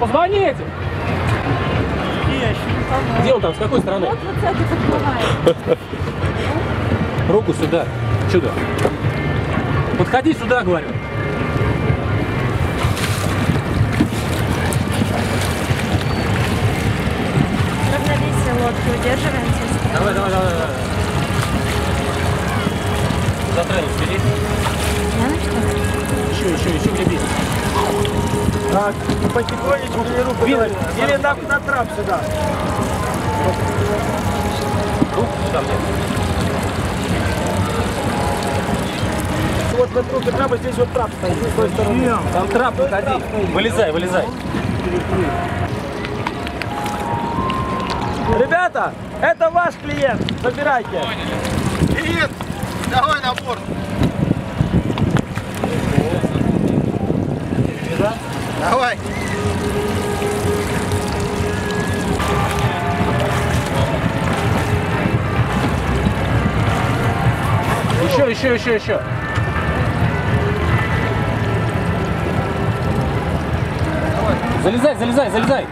Позвоните! Где он там? С какой стороны? Вот вот это подплывает. Руку сюда. Сюда. Подходи сюда, говорю. Равновесие лодки удерживаем все Давай, давай, давай, давай. Затронись, бери. Я начну? Еще, еще, еще греби. Так, потихонечку или руку давай. Или на, на трап сюда. Руку сюда мне. Вот на трубе трапа, здесь вот трап стоит, с той стороны. Там трап, выходи. Вылезай, вылезай. Ребята, это ваш клиент, забирайте. Клиент, давай на борт. Давай. Еще, еще, еще, еще. Залезай, залезай, залезай.